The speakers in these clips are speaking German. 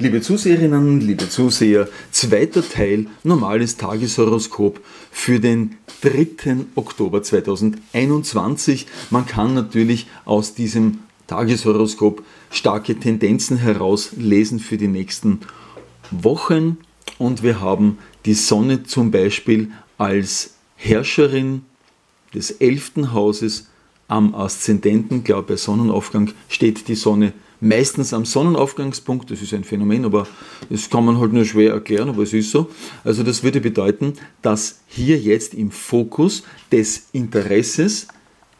Liebe Zuseherinnen, liebe Zuseher, zweiter Teil normales Tageshoroskop für den 3. Oktober 2021. Man kann natürlich aus diesem Tageshoroskop starke Tendenzen herauslesen für die nächsten Wochen und wir haben die Sonne zum Beispiel als Herrscherin des 11. Hauses am Aszendenten, glaube bei Sonnenaufgang steht die Sonne meistens am Sonnenaufgangspunkt, das ist ein Phänomen, aber das kann man halt nur schwer erklären, aber es ist so. Also das würde bedeuten, dass hier jetzt im Fokus des Interesses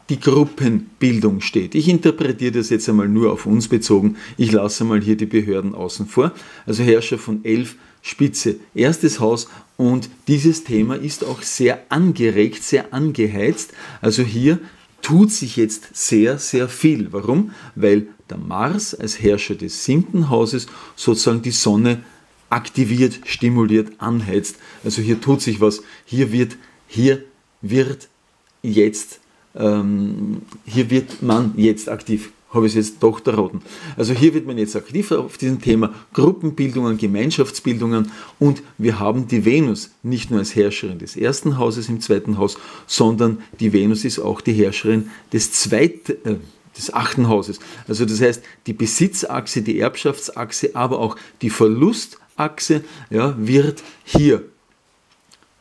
die Gruppenbildung steht. Ich interpretiere das jetzt einmal nur auf uns bezogen. Ich lasse mal hier die Behörden außen vor. Also Herrscher von elf Spitze, erstes Haus und dieses Thema ist auch sehr angeregt, sehr angeheizt. Also hier tut sich jetzt sehr, sehr viel. Warum? Weil der Mars als Herrscher des siebten Hauses sozusagen die Sonne aktiviert, stimuliert, anheizt. Also hier tut sich was. Hier wird, hier wird jetzt, ähm, hier wird man jetzt aktiv habe ich es jetzt doch erraten. Also hier wird man jetzt aktiv auf diesem Thema Gruppenbildungen, Gemeinschaftsbildungen und wir haben die Venus nicht nur als Herrscherin des ersten Hauses im zweiten Haus, sondern die Venus ist auch die Herrscherin des zweiten, äh, des achten Hauses. Also das heißt, die Besitzachse, die Erbschaftsachse, aber auch die Verlustachse ja, wird hier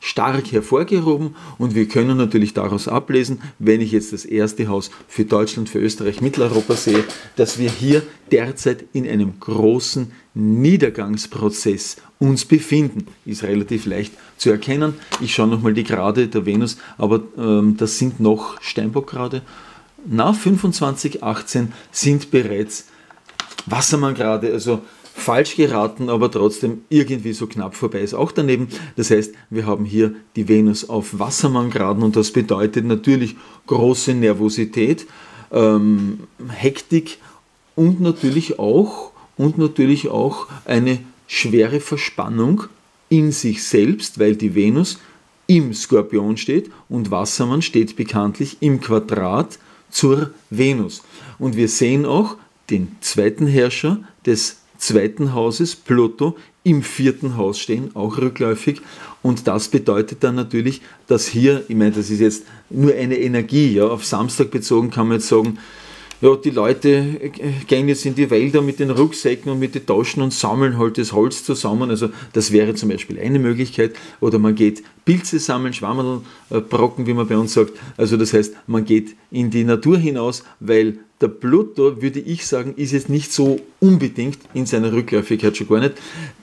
stark hervorgehoben und wir können natürlich daraus ablesen, wenn ich jetzt das erste Haus für Deutschland, für Österreich, Mitteleuropa sehe, dass wir hier derzeit in einem großen Niedergangsprozess uns befinden. Ist relativ leicht zu erkennen. Ich schaue nochmal die Grade der Venus, aber ähm, das sind noch Steinbock-Grade. Nach 25, 18 sind bereits Wassermann-Grade, also falsch geraten, aber trotzdem irgendwie so knapp vorbei ist. Auch daneben, das heißt, wir haben hier die Venus auf Wassermanngraden und das bedeutet natürlich große Nervosität, ähm, Hektik und natürlich auch und natürlich auch eine schwere Verspannung in sich selbst, weil die Venus im Skorpion steht und Wassermann steht bekanntlich im Quadrat zur Venus. Und wir sehen auch den zweiten Herrscher des zweiten Hauses, Pluto, im vierten Haus stehen, auch rückläufig. Und das bedeutet dann natürlich, dass hier, ich meine, das ist jetzt nur eine Energie, ja, auf Samstag bezogen kann man jetzt sagen, ja, die Leute gehen jetzt in die Wälder mit den Rucksäcken und mit den Taschen und sammeln halt das Holz zusammen. Also das wäre zum Beispiel eine Möglichkeit. Oder man geht Pilze sammeln, Schwammerlbrocken, wie man bei uns sagt. Also das heißt, man geht in die Natur hinaus, weil der Pluto, würde ich sagen, ist jetzt nicht so unbedingt in seiner Rückläufigkeit schon gar nicht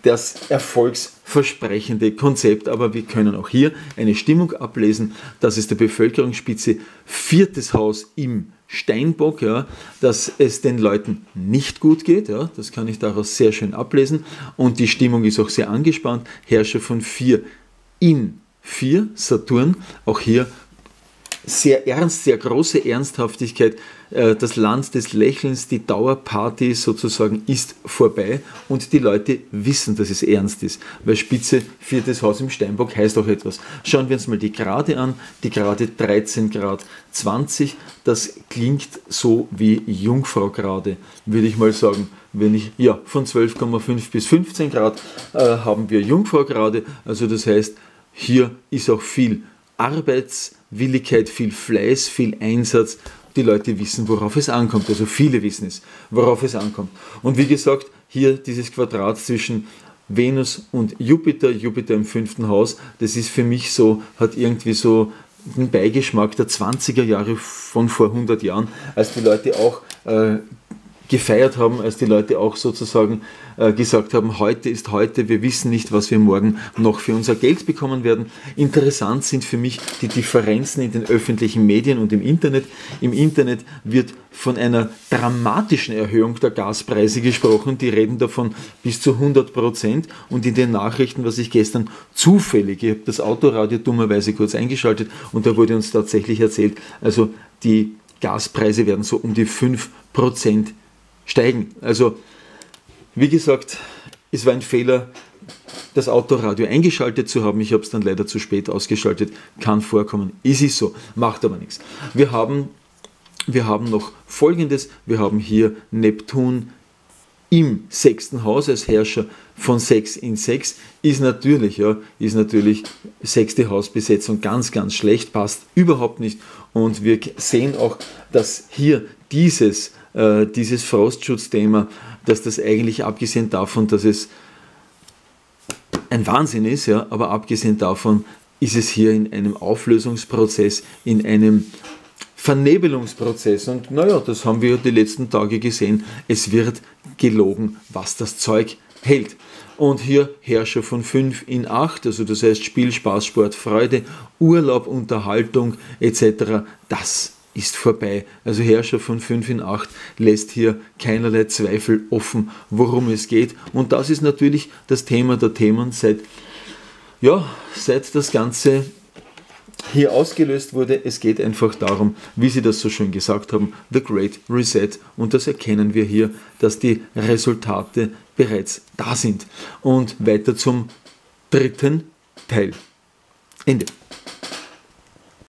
das erfolgsversprechende Konzept, aber wir können auch hier eine Stimmung ablesen, dass es der Bevölkerungsspitze viertes Haus im Steinbock, ja, dass es den Leuten nicht gut geht, ja, das kann ich daraus sehr schön ablesen. Und die Stimmung ist auch sehr angespannt, Herrscher von vier in vier, Saturn, auch hier sehr ernst, sehr große Ernsthaftigkeit. Äh, das Land des Lächelns, die Dauerparty sozusagen ist vorbei und die Leute wissen, dass es ernst ist, weil Spitze viertes Haus im Steinbock heißt auch etwas. Schauen wir uns mal die Grade an, die Grade 13 Grad 20, das klingt so wie Jungfrau gerade, würde ich mal sagen. Wenn ich, ja, von 12,5 bis 15 Grad äh, haben wir Jungfrau gerade, also das heißt, hier ist auch viel Arbeitswilligkeit, viel Fleiß, viel Einsatz. Die Leute wissen, worauf es ankommt. Also viele wissen es, worauf es ankommt. Und wie gesagt, hier dieses Quadrat zwischen Venus und Jupiter, Jupiter im fünften Haus, das ist für mich so, hat irgendwie so den Beigeschmack der 20er Jahre von vor 100 Jahren, als die Leute auch äh, gefeiert haben, als die Leute auch sozusagen äh, gesagt haben, heute ist heute, wir wissen nicht, was wir morgen noch für unser Geld bekommen werden. Interessant sind für mich die Differenzen in den öffentlichen Medien und im Internet. Im Internet wird von einer dramatischen Erhöhung der Gaspreise gesprochen. Die reden davon bis zu 100 Prozent. Und in den Nachrichten, was ich gestern zufällig, ich habe das Autoradio dummerweise kurz eingeschaltet und da wurde uns tatsächlich erzählt, also die Gaspreise werden so um die 5 Prozent steigen. Also, wie gesagt, es war ein Fehler, das Autoradio eingeschaltet zu haben. Ich habe es dann leider zu spät ausgeschaltet. Kann vorkommen. Ist es so, macht aber nichts. Wir haben, wir haben noch folgendes: Wir haben hier Neptun im sechsten Haus als Herrscher von 6 in 6 ist natürlich, ja, ist natürlich sechste Hausbesetzung ganz, ganz schlecht, passt überhaupt nicht. Und wir sehen auch, dass hier dieses, äh, dieses Frostschutzthema, dass das eigentlich abgesehen davon, dass es ein Wahnsinn ist, ja, aber abgesehen davon ist es hier in einem Auflösungsprozess, in einem Vernebelungsprozess. Und naja, das haben wir die letzten Tage gesehen. Es wird gelogen, was das Zeug hält. Und hier Herrscher von 5 in 8, also das heißt Spiel, Spaß, Sport, Freude, Urlaub, Unterhaltung etc. Das ist vorbei. Also Herrscher von 5 in 8 lässt hier keinerlei Zweifel offen, worum es geht. Und das ist natürlich das Thema der Themen seit, ja, seit das Ganze hier ausgelöst wurde. Es geht einfach darum, wie Sie das so schön gesagt haben, The Great Reset. Und das erkennen wir hier, dass die Resultate bereits da sind. Und weiter zum dritten Teil. Ende.